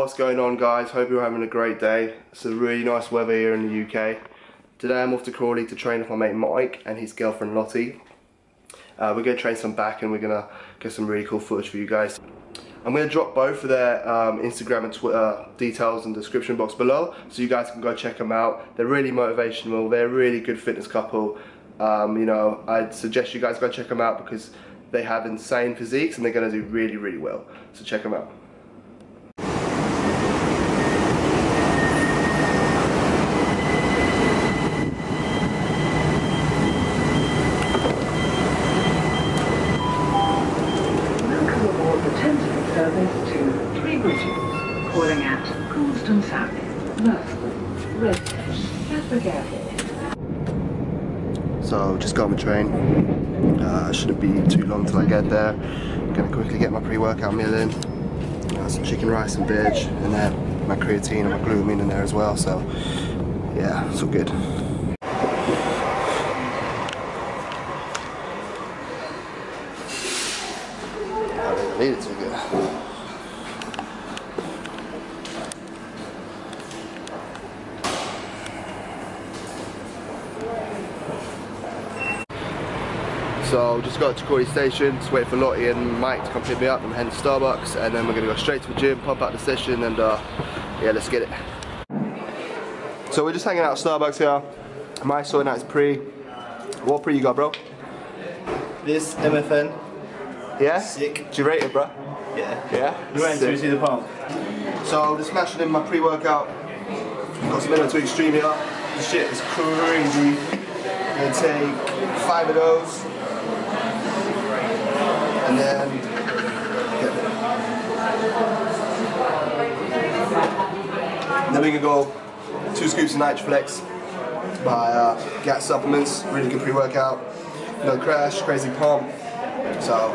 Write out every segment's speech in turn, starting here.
What's going on guys? Hope you're having a great day. It's a really nice weather here in the UK. Today I'm off to Crawley to train with my mate Mike and his girlfriend Lottie. Uh, we're going to train some back and we're going to get some really cool footage for you guys. I'm going to drop both of their um, Instagram and Twitter details in the description box below so you guys can go check them out. They're really motivational, they're a really good fitness couple. Um, you know, I'd suggest you guys go check them out because they have insane physiques and they're going to do really, really well. So check them out. Bridges, calling at Coulsdon South, Merstham, Redhill, Gatwick Airport. So just got on the train. Uh, shouldn't be too long till I get there. Gonna quickly get my pre-workout meal in. Uh, some chicken rice and veg, and then my creatine and my glutamine in there as well. So yeah, it's all good. I didn't need it too good. So just got to Crawley Station, just wait for Lottie and Mike to come pick me up. I'm heading to Starbucks and then we're gonna go straight to the gym, pump out the session and uh, yeah, let's get it. So we're just hanging out at Starbucks here. Mike sorting out his pre. What pre you got, bro? This MFN, Yeah? Sick. Do you rate it, bro? yeah. Yeah? You went to see the pump. So just smashing in my pre-workout. Got some Elemental Extreme here. This shit is crazy. Gonna take five of those. And then. Then we can go two scoops of Nitraflex by uh, Gat Supplements. Really good pre-workout. No crash, crazy pump. So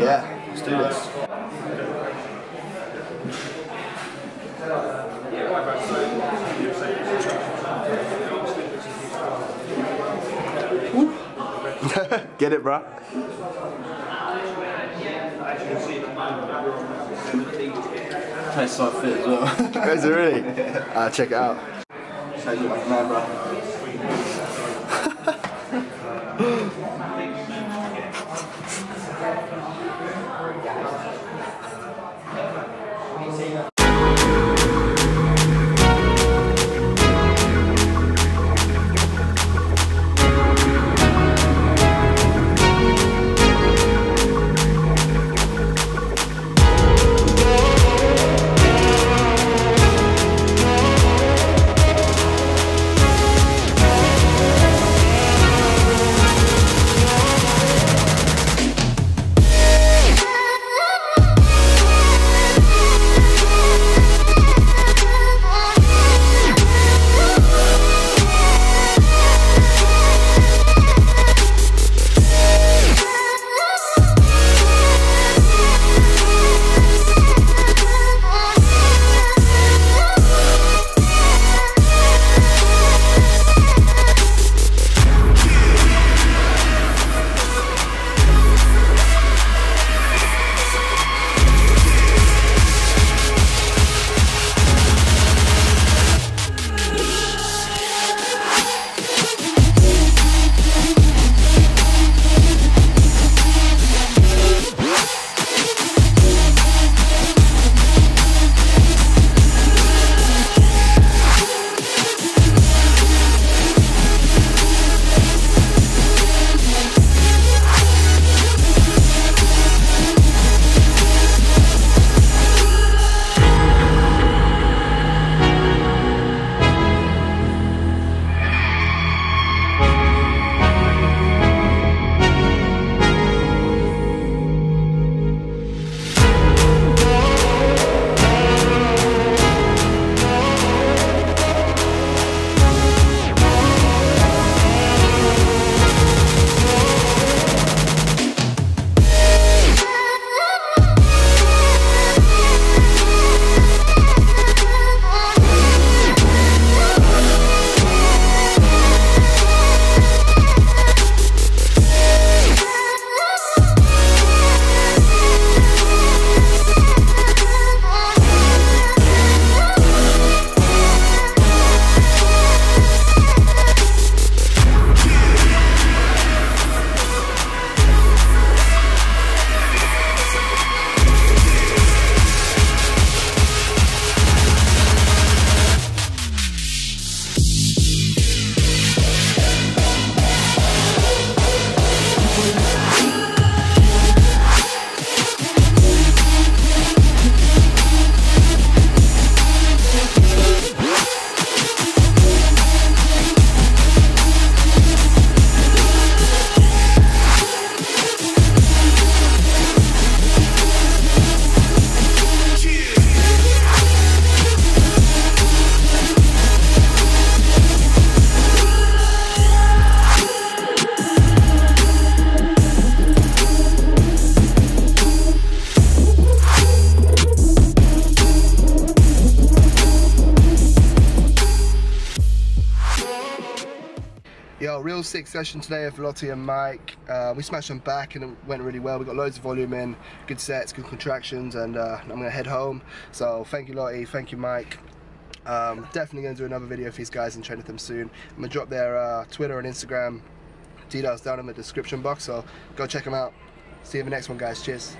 yeah, let's do this. Get it, bro. Tastes so fit as well. Is it really? Uh, check it out. How you like man, bro? real sick session today of Lottie and Mike. Uh, we smashed them back and it went really well. We got loads of volume in, good sets, good contractions, and uh, I'm gonna head home. So thank you, Lottie. Thank you, Mike. Um, definitely gonna do another video for these guys and train with them soon. I'm gonna drop their uh, Twitter and Instagram details down in the description box. So go check them out. See you in the next one, guys. Cheers.